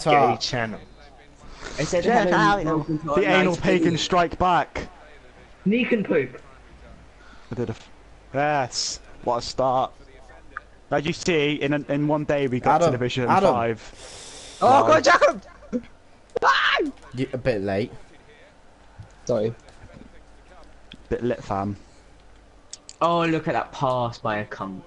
Shut Gay channel. I said Yeah, hello, Italian. welcome to our The anal nice pagan strike back. Sneak and poop. I did a. F yes. What a start. As you see, in a, in one day we got to Adam, Division Adam. Five. Oh, Wow. go on, Jacob! You, a bit late. Sorry. Bit lit, fam. Oh, look at that pass by a conk.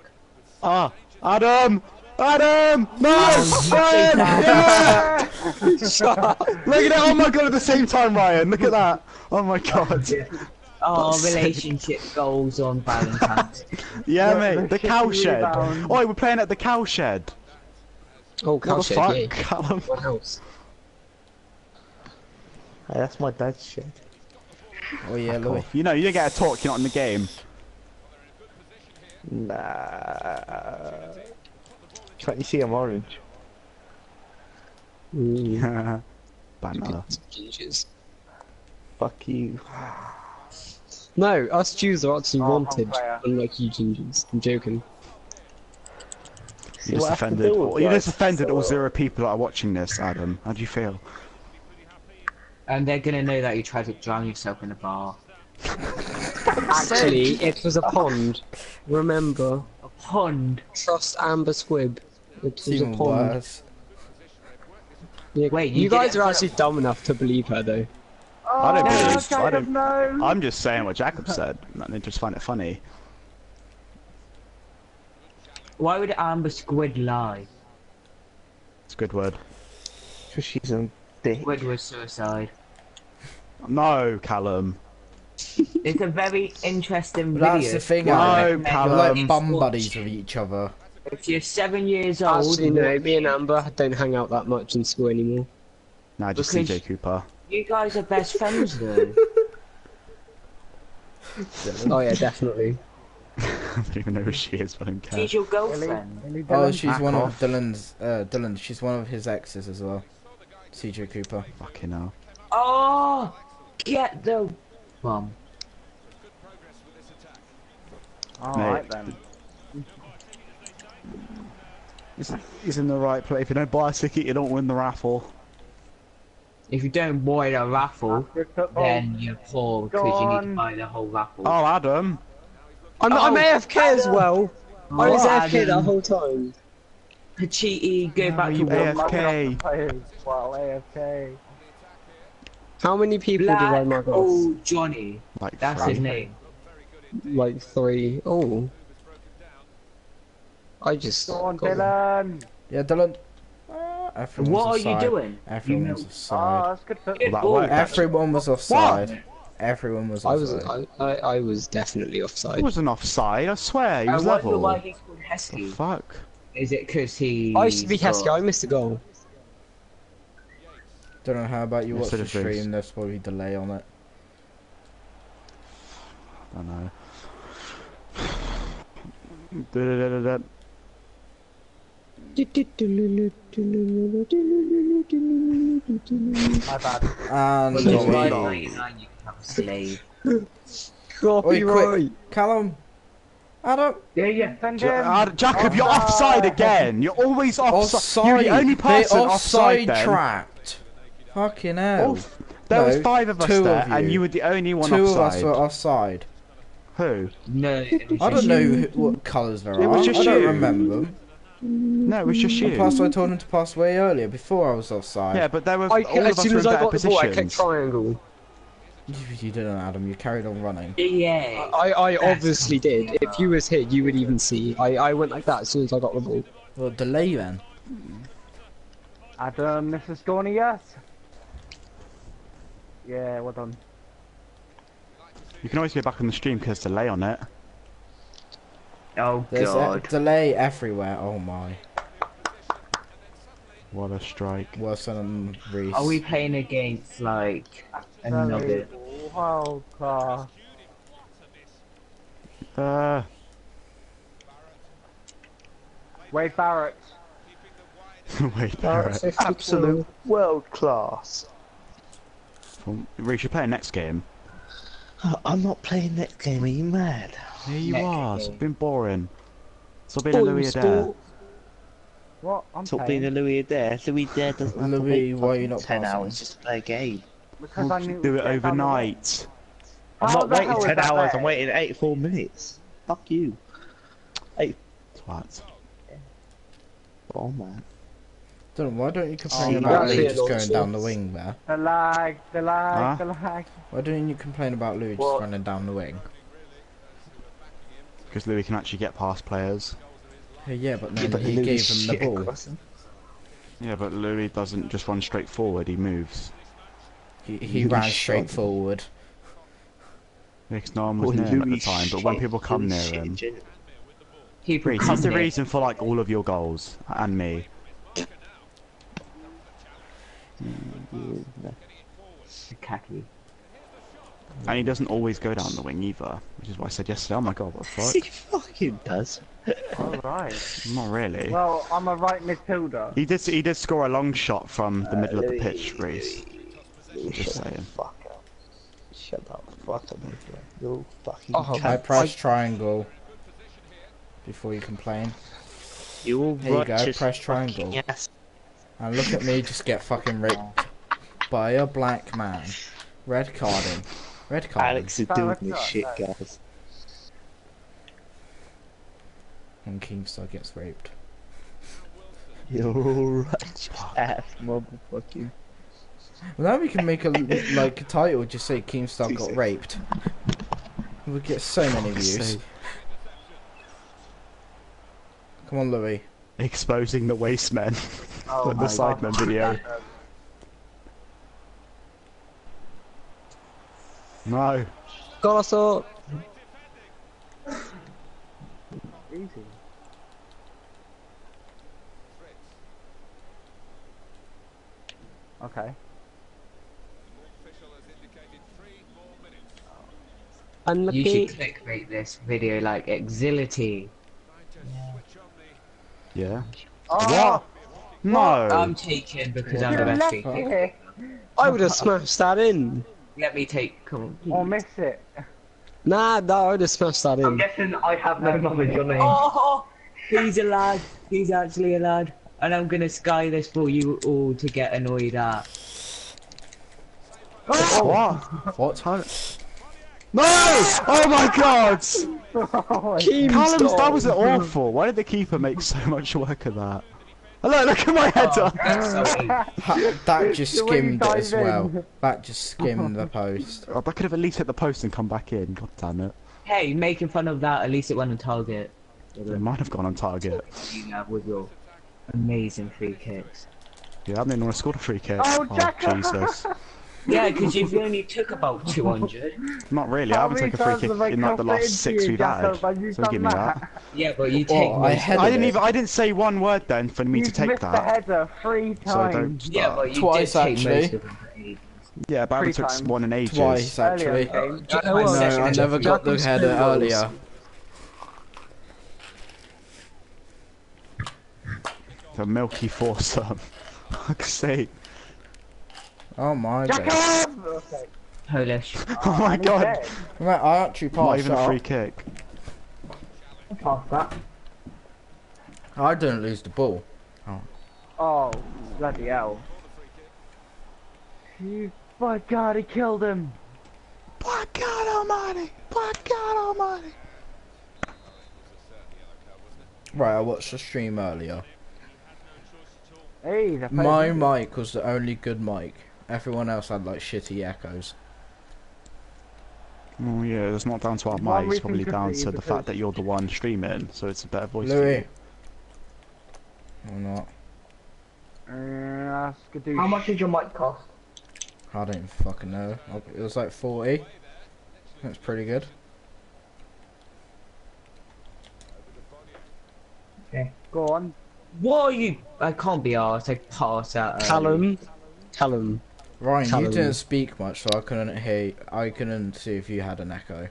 Ah, Adam! Adam! No! Ryan! Yeah! Look at it! Oh my god! At the same time, Ryan. Look at that! Oh my god! Oh, relationship goals on Valentine's. Yeah, Yeah, mate. the The cow shed. rebound. Oh, we're playing at the cow shed. Oh, What the cowshed, fuck, yeah. Callum? What house? Hey, that's my dad's shit. Oh yeah, Louis. You know, you don't get a talk. You're not in the game. Nah. Trying you see I'm orange. Banana. Gingers. Fuck you. No, us Jews are actually Oh, wanted, unlike you gingers. I'm joking. See You just what I have offended. do with You just offended all zero people that are watching this, Adam. How do you feel? and they're gonna know that you tried to drown yourself in a bar. Actually, it was a pond. Remember, A pond. trust Amber Squib. It It's was a even pond. worse. Yeah, Wait, you, you guys are for- actually dumb enough to believe her, though. I don't Oh, believe- I don't. No. I'm just saying what Jacob said. and I just find it funny. Why would Amber Squid lie? It's a good word. Because she's a dick. Squid was suicide. No, Callum. It's a very interesting But video. that's the thing, No, Adam. I You're like bum Watch. buddies with each other. If you're seven years old, Actually, no, watch me and. Amber don't hang out that much in school anymore. Nah, just Because- CJ Cooper. you guys are best friends though. oh yeah, definitely. I don't even know who she is, but I don't care. She's your Ellie, girlfriend. Ellie Oh, she's Back one off. of Dylan's. Uh, Dylan. She's one of his exes as well. CJ Cooper. Fucking hell. Oh, get the mum. Alright then. He's, he's in the right place. If you don't buy a ticket, you don't win the raffle. If you don't buy the raffle, then you're poor because you need to buy the whole raffle. Oh, Adam. I'm, I'm Oh, AFK as well. Oh, I was Oh, AFK that Adam. whole time. Pachiti, go No, back to you. AFK. Players. Well, AFK. How many people did I Black mug off? old Johnny. Like That's three. his name. Like three. Oh. I just. Go on, got them. Dylan. Yeah, Dylan. Uh, everyone What are you doing? Everyone You was know- Oh, offside. that's good football. Good that ball. Everyone was offside. Everyone was I was offside. I, I, I was definitely He offside. wasn't offside, I swear. He I was wonder level. why he's called The Heskey. fuck? Is it because he? I used to be Heskey, I missed a goal. Don't know how about you watch the is. stream. There's probably delay on it. I don't know. My bad. And Well, Not by me. 99 you can have a slave. Copyright. Callum. Adam. Yeah, yeah, send Ja- him. Ad- Jacob, you're ah. offside again. You're always offside. Offside. You're the only person they offside. offside then. trapped. Fucking hell. Oh, f- there was five of us two there, of and you. you were the only one Two offside. of us were offside. Who? No, I don't know who, what colours there It are. was just I don't you. remember. No, it was just you. Plus, I told him to pass away earlier before I was offside. Yeah, but there were I, all of as us soon were as in I better got the ball, I clicked triangle. You, you didn't, Adam. You carried on running. Yeah. I, I obviously did. If you was here, you would even see. I, I went like that as soon as I got the ball. Well, delay then. Adam, this is Stormy, yes? Yeah, well done. You can always go back on the stream because delay on it. Oh There's a god. delay everywhere. Oh my. What a strike. Worse than Reese. Are we playing against like another? World class. Uh, Wade Barrett. wait, Barrett. Absolute world class. Reece, you're playing next game. I'm not playing next game, are you mad? Here you Next are. game. It's been boring. So being a Louis Adair. What? I'm Stop paying. being a Louis Adair. Louis Adair doesn't have Louis, wait why are you not ten passing? hours just to play a game. Because I knew Do it get down overnight. I'm not waiting ten hours. fair? I'm waiting 84 minutes. Fuck you. Eight. Twat. Oh man. Don't, why don't you oh, complain Oh, about that's Louis it, just going down the wing there? The lag, the lag, Huh? the lag. Why don't you complain about Louis just running down the wing? Because Louis can actually get past players. Hey, yeah, but then But he Louis gave him the ball. across. Yeah, but Louis doesn't just run straight forward, he moves. He, he ran straight him. forward. Because no one was Boy, near him at the time, but when people come Louis near shit him... gen- People Reece, come he's the reason for like all of your goals, and me. Khaki. And he doesn't always go down the wing either, which is why I said yesterday, oh my god, what the fuck? he fucking does. Alright. Not really. Well, I'm a right midfielder. He did he did score a long shot from the uh, middle of the pitch, Reese. Just shut the saying. Fuck up. Shut up. Fuck up, man. You fucking Oh, cunt. I press triangle before you complain. You will Here you go, press triangle. ass. And look at me just get fucking raped by a black man. Red carding. Red carding. Alex is doing this shit, guys. And Keemstar gets raped. You're right, your ass, motherfucker. Well, now we can make a like a title just say Keemstar got raped. We'll get so many Fuck's views. sake. Come on, Louis. Exposing the waste men. Oh the my Sidemen video. No. Golasso! Easy. Okay. You should clickbait this video like exility. Yeah. Oh, No. I'm taken because I'm the best left free it kick. here. I would have smashed that in. Let me take. Come on. I'll miss it. Nah, no, I just have smashed that in. I'm guessing I have no knowledge your name. Oh, oh, oh, he's a lad. He's actually a lad. And I'm gonna sky this for you all to get annoyed at. What? What? time? No! Oh my god! Oh Keem, Callum's, that was awful. Why did the keeper make so much work of that? Oh, look, look at my head oh, Sorry. Ha- that just The way you skimmed it as dive in. well. That just skimmed the post. Oh, that could have at least hit the post and come back in. God damn it. hey, making fun of that, at least it went on target. It might have gone on target. You have with your amazing free kicks. Yeah, I didn't want to score a free kick. Oh, Oh, Jesus. Yeah, because you've only took about 200. Not really. I How haven't taken a free kick have I in like the last six you, we've had. Jacob, and you've So give me done that. Yeah, but you take Oh, I I didn't it. even. I didn't say one word then for me You've to take missed the that. header three So times. don't. Yeah, but you Twice, did take actually. most of them. for ages. Yeah, but I took times. one in ages. Twice, actually. game. Jack- Oh, No, I never got the Jacob's header two earlier. The milky foursome. Fuck's sake. Oh my god. Jacob! Okay. Polish. Oh my And he's god. dead. Right, I actually Not passed even a free up. kick. Pass that. I didn't lose the ball. Oh, bloody hell. You, my god, he killed him. Black God Almighty! Black God Almighty! Right, I watched the stream earlier. Hey, the My mic was the only good mic. Everyone else had like shitty echoes. Oh yeah, it's not down to our One mic, it's probably down to the fact that you're the one streaming, so it's a better voice for Louis. you. Or not. Uh, skadoosh. How much did your mic cost? I don't fucking know. It was like 40. That's pretty good. Okay, go on. What are you? I can't be arsed. I pass out. early. Callum. Callum. Ryan, Callum. you didn't speak much, so I couldn't hear. I couldn't see if you had an echo.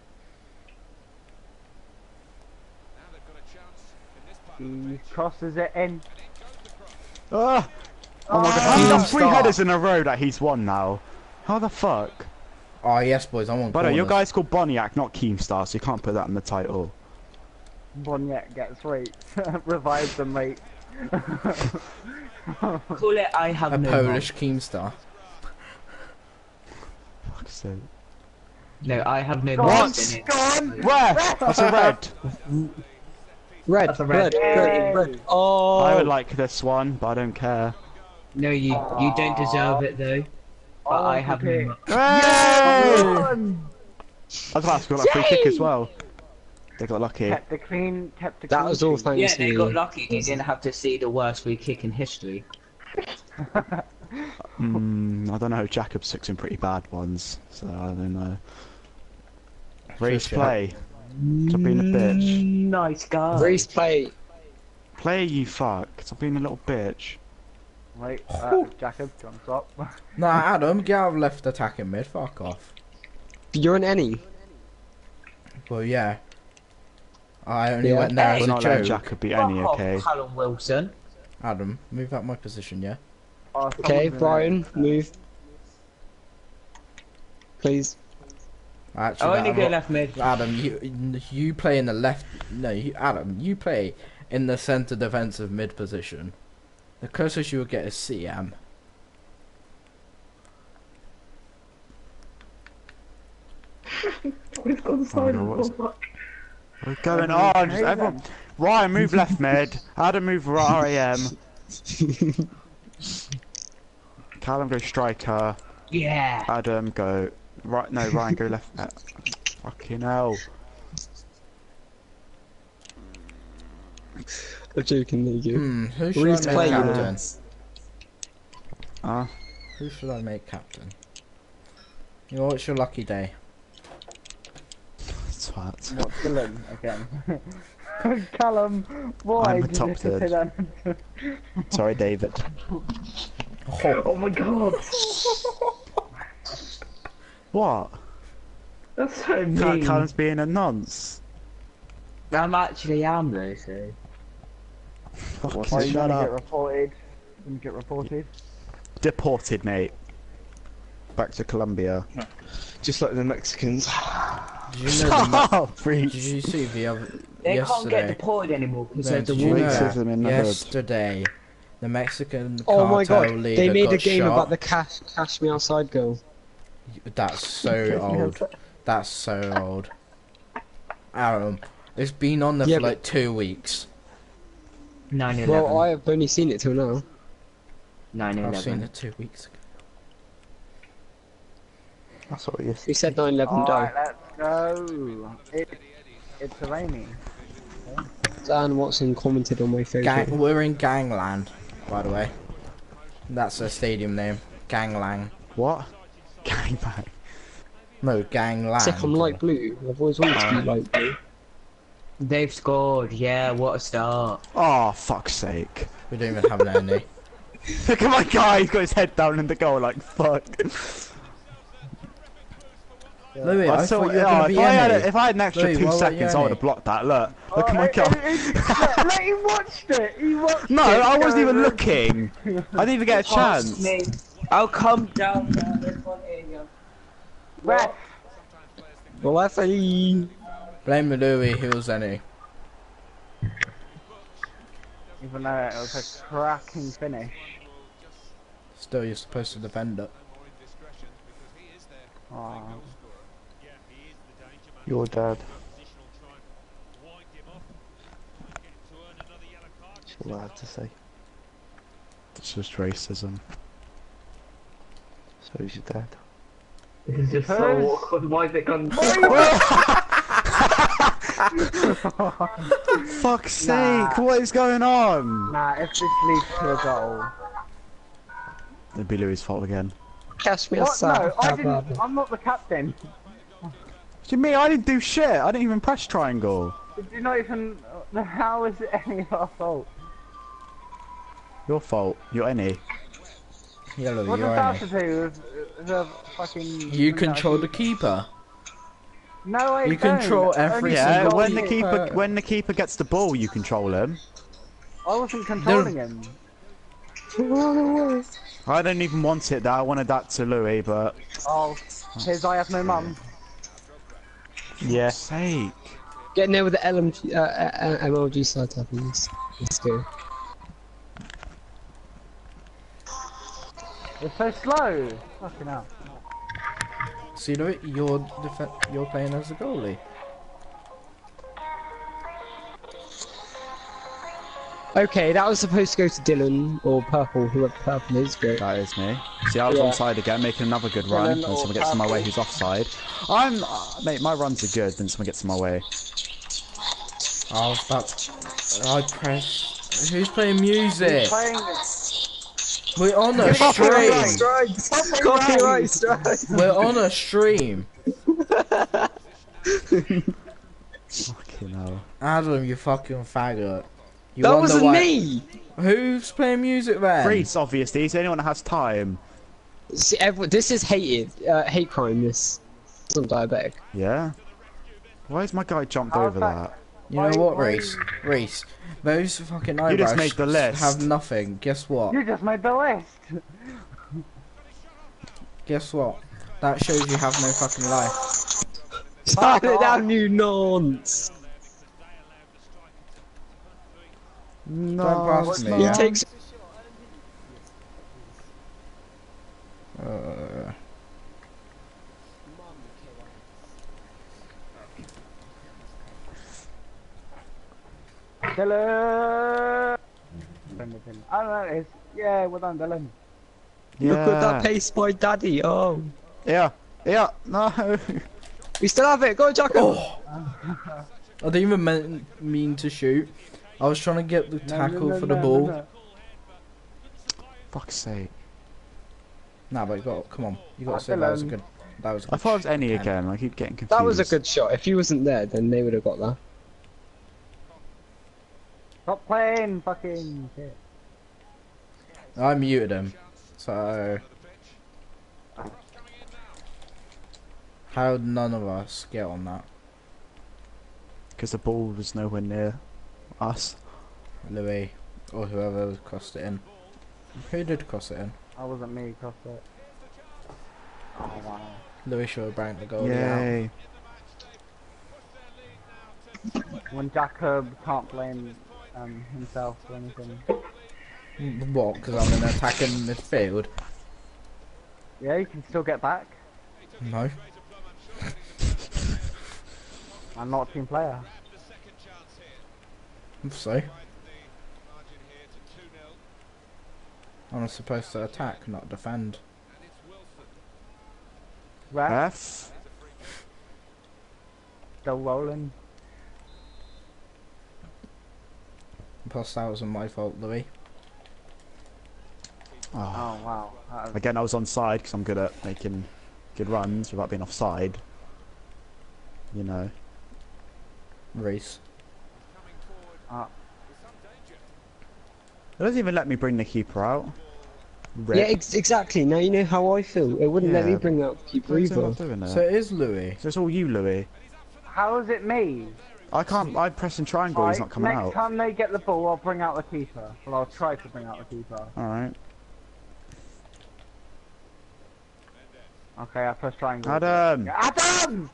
He crosses it in. Ah! Oh my god, he's done three start. headers in a row that he's won now. How the fuck? Oh yes, boys, I'm on. But your guy's called Boniek, not Keemstar, so you can't put that in the title. Boniek gets raped. Revive them, mate. Call it I have A no Polish Keemstar. Fuck's sake. No, I have no What? mom. Where? That's a red. Red, That's a red, red. red, red. Oh, I would like this one, but I don't care. No, you you don't deserve it though. But Oh, I have no okay. mom. Hey! I was about to got that free kick as well. They got lucky. Kept the clean, kept the that clean was all sheet. thanks Yeah, to they got lucky. They didn't have to see the worst free kick in history. Mm, I don't know. Jacob's took some pretty bad ones, so I don't know. Race Shit. play. Stop being a bitch. Nice guy. Race play. Play, you fuck. Stop being a little bitch. Wait, uh, Jacob, do you want to stop? Nah, Adam, get out of left attacking mid. Fuck off. You're an any. Well, yeah. I only Yeah. went there Hey. as We're a not letting joke. Jacob be Fuck any, off, okay? Callum Wilson. Adam, move out my position, yeah? Oh, Okay, someone's Brian, move. Please. Actually, I only I'm go left mid. Adam, you you play in the left. No, you, Adam, you play in the centre defensive mid position. The closest you will get is CM. Oh, no, what's- What's going on? Just everyone. Ryan, move left mid. Adam, move right AM. Callum, go striker. Yeah. Adam, go right. No, Ryan, go left. Uh, fucking hell. I'm joking, there you. Hmm, who should Who's I make playing captain? this? Uh, Who should I make captain? You know, it's your lucky day. twat. What, Dylan, again? Callum, why I'm did you top just say third. that? Sorry, David. Oh, Oh my god, What? that's so Cal- mean. Callum's being a nonce. I'm actually am though, so. Fucking Why are you shut gonna get reported? Gonna get reported? Deported, mate. Back to Colombia. Just like the Mexicans. did you know the, Shut Ma- Did you see the other They can't get deported anymore because No, of the did you war. know that Racism in the hood. Yesterday, the Mexican Oh my god, they made a game shot. about the cash, cash me outside girl. That's so old. That's so old. Aaron, it's been on there Yeah, for but- like two weeks. 9 11. Well, I have only seen it till now. 9 I've seen 11. it two weeks ago. That's what you We said 9 11 Alright, die. let's go. It, it's raining. Dan Watson commented on my photo. Gang, we're in Gangland, by the way. That's a stadium name. Ganglang. What? Gangbang. No, Gangland. Sick, I'm light blue. I've always wanted to be light blue. They've scored. Yeah, what a start. Oh, fuck's sake. We don't even have an enemy. Look at my guy, he's got his head down in the goal like fuck. Louis, I, saw- thought you were oh, going if, I had a, if I had an extra Louis, two seconds, I would have blocked that. Look, look at oh, my Oh, guy. it- it- Let him watched it. He watched No, it. I wasn't even looking. I didn't even get a chance. Me. I'll come down down this one here. Ref. Well, I say. Blame Louis, he was any. Even though it was a cracking finish. Still, you're supposed to defend it. Oh. Your dad. That's all I have to say. It's just racism. So is your dad. This is just so so awkward. Why is it gone? Fuck's sake, Nah. what is going on? Nah, if this leads to a goal. It'd be Louis' fault again. Cash me What? outside. No, I didn't. I'm not the captain. What do you mean? I didn't do shit. I didn't even press triangle. Did you not even? How is it any of our fault? Your fault. You're any. Yeah, Louis, What you're does that any. have to do with the fucking? You control the keeper. No, I you don't. control every Only single Yeah, when the keeper Uh, when the keeper gets the ball, you control him. I wasn't controlling him. I don't even want it. That I wanted that to Louis, but Oh, his I have no mum yeah. sake. Getting with the LMG, uh, uh, uh MLG side tab, please. Let's go. It's so slow. Fucking hell. So you know, you're you're playing as a goalie. Okay, that was supposed to go to Dylan or Purple, whoever Purple is, but That is me. See, I was Yeah. onside again, making another good run. Dylan Then someone gets in my way who's offside. I'm, uh, mate, my runs are good. Then someone gets in my way. I was about. I press. Who's playing music? Playing We're on a stream. strikes! Copyright strikes! We're on a stream. Fucking hell. Adam, you fucking faggot. You That wasn't why- me! Who's playing music then? Reese, obviously. He's the only one that has time. See, everyone, this is hated, uh, hate crime, this. I'm diabetic. Yeah. Why has my guy jumped How's over that- that? You know what, Reese? Reese, those fucking eyebrows You just made the list. have nothing. Guess what? You just made the list. Guess what? That shows you have no fucking life. Turn it down, you nonce! No. Don't pass it's me, not. He yeah? takes. Uh, Dylan. I don't know. It's yeah. Well done, Dylan. Look at that pace by Daddy, oh. Yeah. Yeah. No. We still have it, go Jacko! oh! I didn't even mean, mean to shoot. I was trying to get the No, no, tackle no, for the no, ball. no, no. Fuck's sake. Nah, but you got come on. You got to say that was a Dylan. good. That was. A I good thought it was any And- again. I keep getting confused. That was a good shot. If he wasn't there, then they would have got that. Stop playing, fucking shit. I muted him. So. How would none of us get on that? Because the ball was nowhere near us. Louis or whoever crossed it in. Who did cross it in? I wasn't me, cross it. Oh wow. Louis should have banked the goal out. Yay. When Jacob can't blame um, himself for anything. What? Because I'm in attacking midfield? Yeah, you can still get back. No. I'm not a team player. So. I'm supposed to attack, not defend. Ref, F. still rolling. Plus, that wasn't my fault, Louis. Oh. Oh wow. That was- Again, I was on side because I'm good at making good runs without being offside. You know. Reese. Ah. It doesn't even let me bring the keeper out. Rip. Yeah, ex- exactly. Now you know how I feel. It wouldn't let me bring out keeper Why is it either. doing it? So it is Louis. So it's all you, Louis. How is it me? I can't. I'm pressing triangle. He's not coming next out. time they get the ball, I'll bring out the keeper. Well, I'll try to bring out the keeper. All right. Okay, I press triangle. Adam. Adam!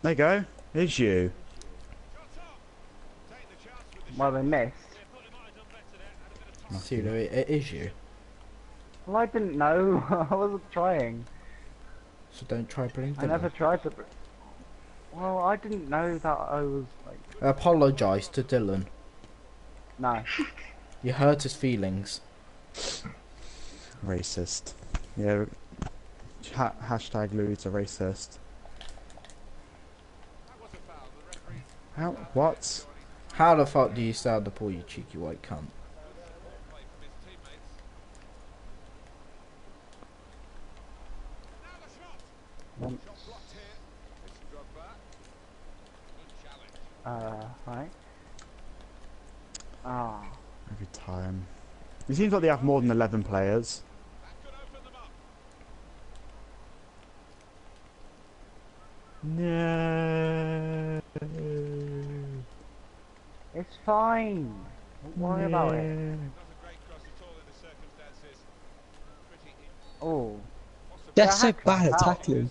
There you go. It's you. Well, they missed. See, Louis, it is you. Well, I didn't know. I wasn't trying. So don't try bringing I never tried to. br- Well, I didn't know that I was like. Apologise to Dylan. No. You hurt his feelings. Racist. Yeah. Ha- hashtag Louis a racist. How? What? How the fuck do you stay out the pool, you cheeky white cunt? Uh, right. Ah. Every time. It seems like they have more than 11 players. No. It's fine. Don't worry about it. Oh. That's so bad at tackling.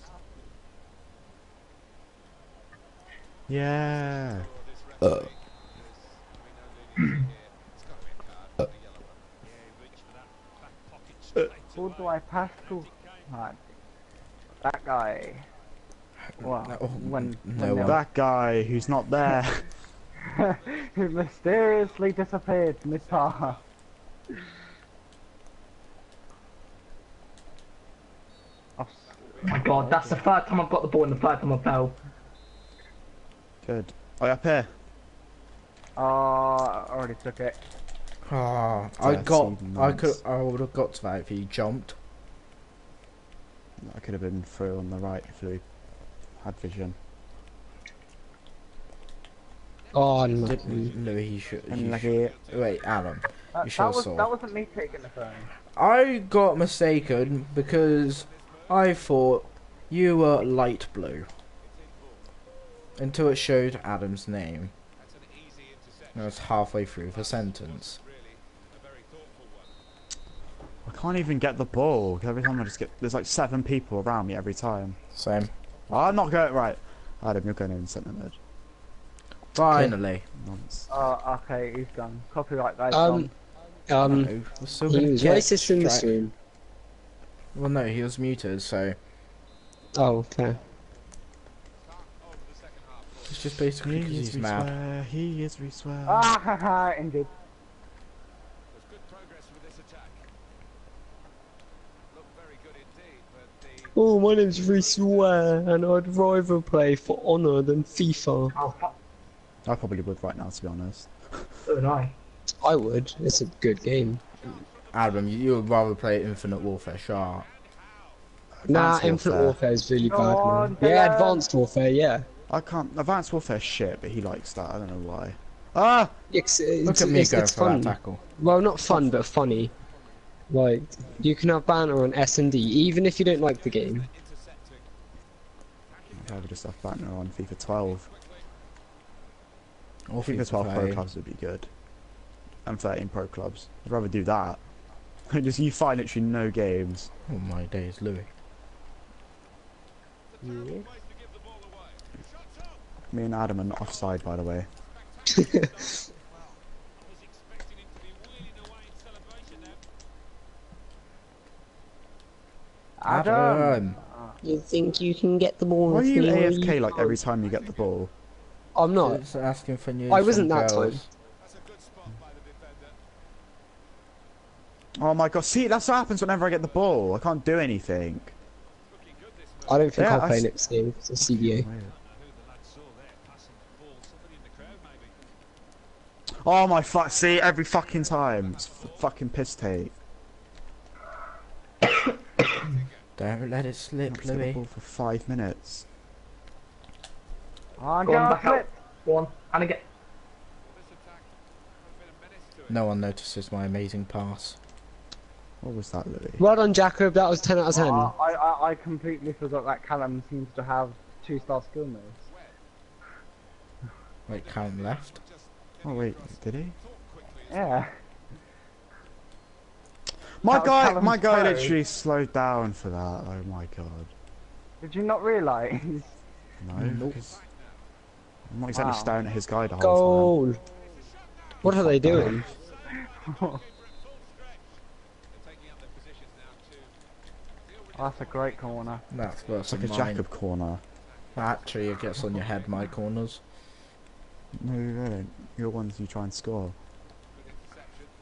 Yeah. Who do I pass to? Right. That guy. Wow. No, oh, when, no when one. That guy who's not there. he mysteriously disappeared mid-pass. Oh, my god, that's the third time I've got the ball and the third time I fell. Good. Oh, up here. Oh, I already took it. Ah, I Dirty got. I could. I would have got to that if he jumped. I could have been through on the right if we had vision. Oh, no. Didn't Louis? He should. And should- wait, Adam. That, You should've that, was, saw. that wasn't me taking the phone. I got mistaken because I thought you were light blue until it showed Adam's name. I was halfway through the sentence. I can't even get the ball. 'cause Every time I just get, there's like seven people around me every time. Same. I'm not going right. Adam, you're going in centre mid. Finally. Nonce. Oh, okay, he's done. Copyright guy's Um, gone. um, No, we're still he gonna was get racist in the stream. Well, no, he was muted, so Oh, fair. It's just basically because He is he's we mad. swear, he is we swear. Ah, haha, indeed. Oh, my name's Reese Ware, and I'd rather play for Honor than FIFA. Oh. I probably would right now, to be honest. So did I. I would. It's a good game. Adam, you, you would rather play Infinite Warfare Shark. Nah, Infinite Warfare. Warfare is really bad, on, man. Yeah, Advanced Warfare, yeah. I can't. Advanced Warfare shit, but he likes that. I don't know why. Ah! It's, it's, Look at me it's, going it's for fun. that tackle. Well, not fun, but funny. Like, you can have banter on S&D, even if you don't like the game. I would just have banter on FIFA 12. Or FIFA FIFA 12 Pro 13. Clubs would be good. And 13 Pro Clubs. I'd rather do that. just you find literally no games. Oh my days, Louis. Me and Adam are not offside, by the way. Adam! Adam. You think you can get the ball Why are you AFK like every time you get the ball? I'm not. It's asking for news I wasn't that girls. time. Oh my god, see, that's what happens whenever I get the ball. I can't do anything. I don't think Yeah, I'll I play next game. It's a CBA. Oh my fuck, see, every fucking time. It's f- fucking piss take. Don't let it slip, I've Louis. ball for five minutes. Go on, God, back out. flip. Go on. And again. No one notices my amazing pass. What was that, Louis? Well done, Jacob. That was 10 out of 10. Uh, I, I, I completely forgot that Callum seems to have two-star skill moves. Wait, Callum left. Oh wait, did he? Yeah. My That guy, my guy throw. literally slowed down for that. Oh my god. Did you not realise? No, Nope. 'cause I'm not exactly Wow. staring at his guy the whole Goal. What are they doing? Oh, that's a great corner. That's worse It's like a mine. Jacob corner. Actually, it gets on your head, my corners. No, you don't. You're the ones you try and score.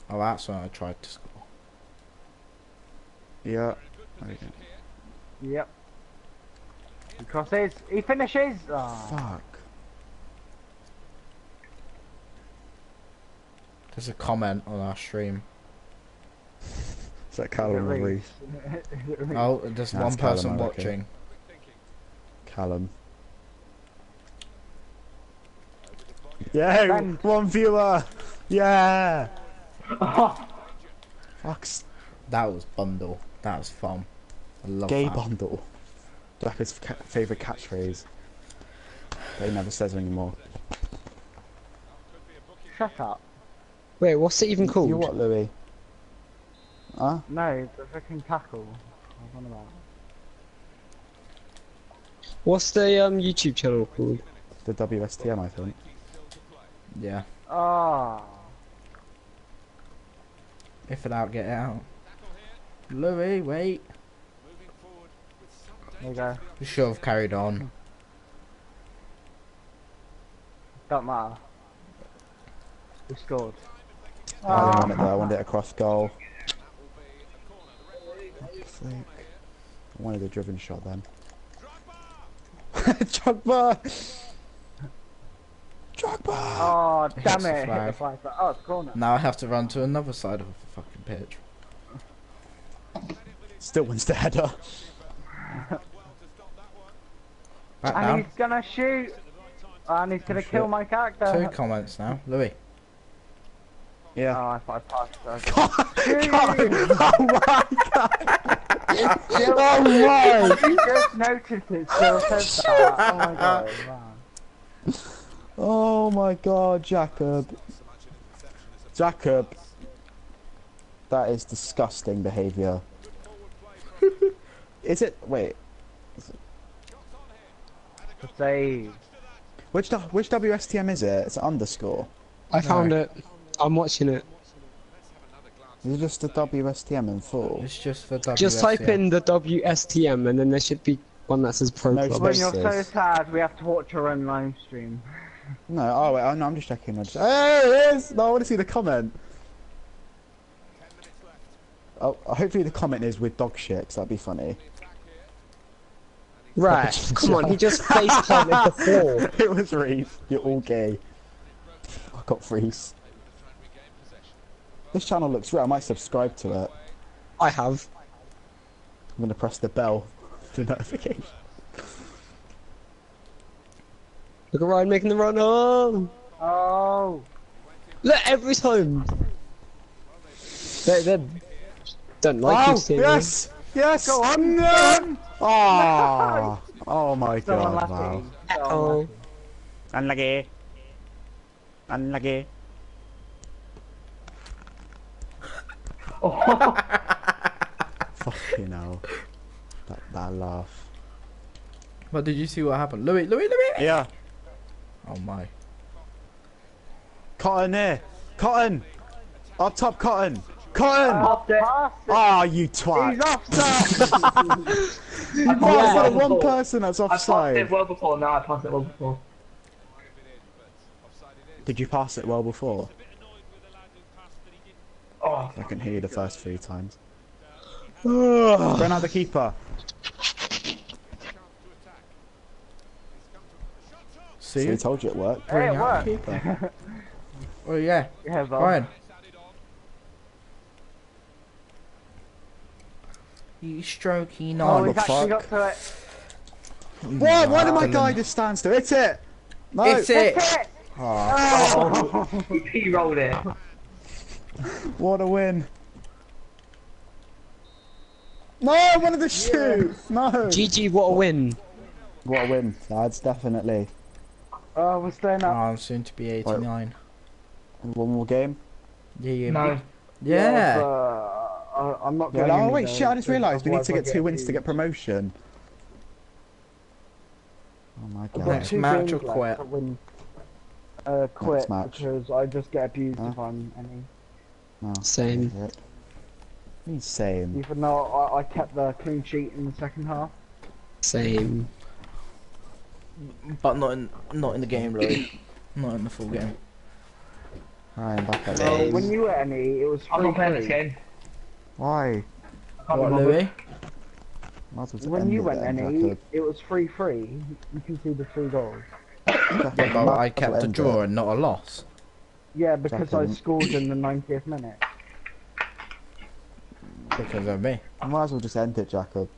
Oh, that's when I tried to score. Yeah. Okay. Yep. He crosses. He finishes. Oh. Fuck. There's a comment on our stream. Is that Callum or Reese? Oh, there's That's one person I reckon. watching. Callum. Yeah, Ben. one viewer. Yeah. Fuck's That was bundle. That was fun. I love gay that. bundle. Black's ca- favourite catchphrase. But he never says it anymore. Shut up. Wait, what's it even called? You what, Louis? Huh? No, the freaking tackle. I was on about. What's the um, YouTube channel called? The WSTM, I think. Yeah. Oh. If it out, get out. Louis, wait. There you go. We should have carried on. Don't matter. We scored. I didn't want it there. I wanted it ah. across goal. Fuck's sake. I wanted a driven shot then. Drogba! Drogba! Oh, damn Hits the it. Hit flag. the flag. but- Oh, it's corner. Now I have to run to another side of the fucking pitch. Still wins the header. Back And down. he's gonna shoot. And he's gonna Oh, kill shit. my Two character. comments now. Louis. Yeah. Oh, I thought I passed. Uh, oh my god! oh my! you just noticed it still says that. Oh my god, man. Oh my god, Jacob. Jacob. That is disgusting behaviour. is it? Wait. The save. Which du- which WSTM is it? It's an underscore. I found it. I'm watching it. Is it just a WSTM in full? It's just for WSCM. Just type in the WSTM and then there should be one that says Pro No Club. When you're so Spaces. sad, we have to watch our own live stream. No, oh wait, oh, no, I'm just checking. I just... Hey, it is! No, I want to see the comment. Oh, hopefully the comment is with dog shit, because that'd be funny. Right, come on, he just face planted the floor. it was Reese. You're all gay. I got Reese. This channel looks real. I might subscribe to it. I have. I'm gonna press the bell for notification. Look at Ryan making the run. home. Oh, look every time. They they don't like oh, you seeing yes, yes. Go on, no. Ah, oh my so god, unlucky. wow. So Oh, Unlucky. Unlucky. Oh, Fucking hell. That, that laugh. But did you see what happened? Louis, Louis, Louis! Yeah. Oh my. Cotton here. Cotton. Up top, Cotton. Cotton. Off it. Pass it. Ah, you twat. He's offside. I passed Oh, it the one before. person that's offside. I passed it offside. well before. No, I passed it well before. Did you pass it well before? Oh, I can hear you the first three times. Bring out the keeper. See? See, I told you it worked. Hey, it Bring out the worked. keeper. oh yeah. Yeah, but Ryan. You strokey Oh, non. he's the actually fuck? got to it. Why? Why did my Dylan. guy just stand still? It's it. No. It's it! Hit it. Oh, he rolled it. What a win. No, I wanted to shoot. No. GG, what a win. What a win, lads. Definitely. Oh, we're staying up. I'm soon to be 89. One more game. Yeah, yeah. No. Yeah. but, uh, I- I'm not Yeah, going oh wait, though, shit! I just realised we need to get I two wins to get promotion. Oh my god. Next two match or quit? to Win. Uh, quit match. because I just get abused Huh? if I'm any. No. Same. Insane. Even though I, I kept the clean sheet in the second half. Same. But not in not in the game, really, not in the full game. I'm back at Same. it. When you were any, it was I'm free not playing this free. game. Why? What. Louis? Might as well just When you went then, any, it was free free. You can see the three goals. Jacob, But I kept a draw it. and not a loss. Yeah, because I scored in the 90th minute. Because of me. I Might as well just end it, Jacob.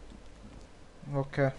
Okay.